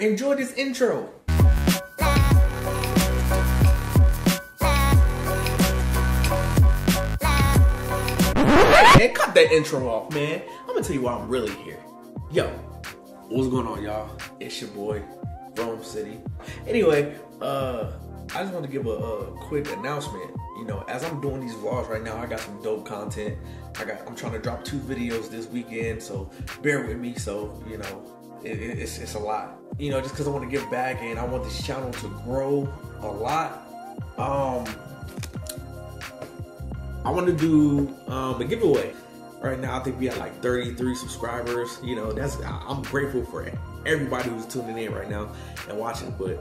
Enjoy this intro. Man, cut that intro off, man. I'm gonna tell you why I'm really here. Yo, what's going on, y'all? It's your boy, Rome City. Anyway, uh, I just want to give a, a quick announcement. You know, as I'm doing these vlogs right now, I got some dope content. I got, I'm trying to drop two videos this weekend, so bear with me. So, you know, it, it, it's, it's a lot. You know, just because I want to give back and I want this channel to grow a lot. Um, I want to do um, a giveaway. Right now, I think we have like 33 subscribers. You know, that's I'm grateful for everybody who's tuning in right now and watching. But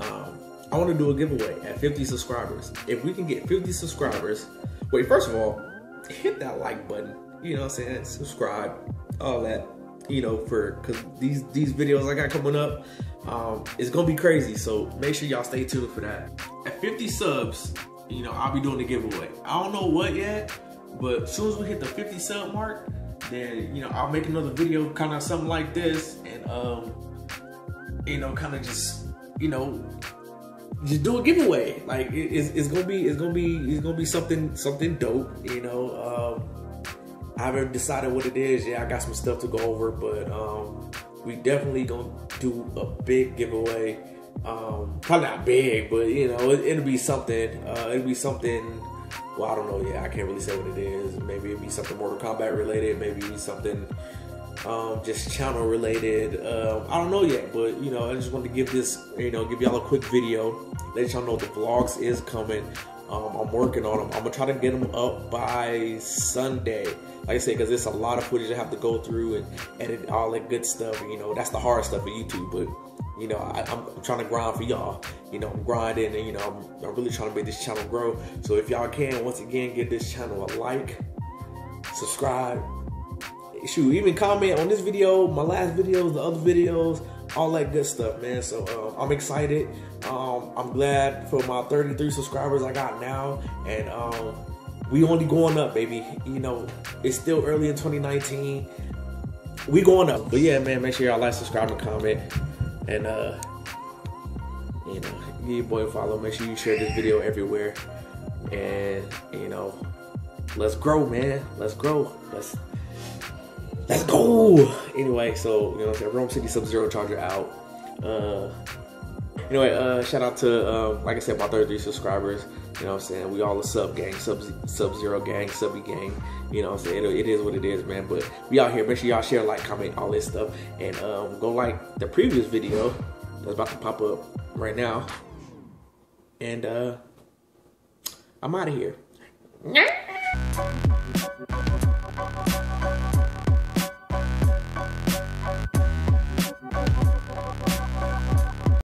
um, I want to do a giveaway at 50 subscribers. If we can get 50 subscribers, wait, first of all, hit that like button. You know what I'm saying? Subscribe, all that. You know, for because these these videos I got coming up, um, it's gonna be crazy. So make sure y'all stay tuned for that. At 50 subs, you know, I'll be doing the giveaway. I don't know what yet, but as soon as we hit the 50 sub mark, then you know I'll make another video, kind of something like this, and um, you know, kind of just you know, just do a giveaway. Like it, it's, it's gonna be, it's gonna be, it's gonna be something, something dope. You know, um, I haven't decided what it is. Yeah, I got some stuff to go over, but um, we definitely gonna do a big giveaway um, probably not big, but you know, it, will be something. Uh, it'll be something. Well, I don't know. Yeah, I can't really say what it is. Maybe it'll be something Mortal Kombat related. Maybe something um, just channel related. Um, I don't know yet, but you know, I just wanted to give this, you know, give y'all a quick video, let y'all know the vlogs is coming. Um, I'm working on them. I'm gonna try to get them up by Sunday. Like I said, because it's a lot of footage I have to go through and edit all that good stuff. You know, that's the hard stuff for YouTube, but you know, I, am trying to grind for y'all. You know, I'm grinding and, you know, I'm, I'm, really trying to make this channel grow. So if y'all can, once again, give this channel a like, subscribe, shoot, even comment on this video, my last videos, the other videos, all that good stuff, man. So uh, I'm excited. Um, I'm glad for my 33 subscribers I got now. And um, we only going up, baby. You know, it's still early in 2019. We going up. But yeah, man, make sure y'all like, subscribe, and comment. And uh, you know, give your boy a follow. Make sure you share this video everywhere. And you know, let's grow, man. Let's grow. Let's let's go. Anyway, so you know, I'm Rome City Sub Zero Charger out. Uh, anyway, uh, shout out to um, like I said, my 33 subscribers. You know what I'm saying? We all a sub gang, sub sub zero gang, subby gang. You know what I'm saying? It, it is what it is, man. But we out here. Make sure y'all share, like, comment, all this stuff. And um, go like the previous video that's about to pop up right now. And uh, I'm out of here.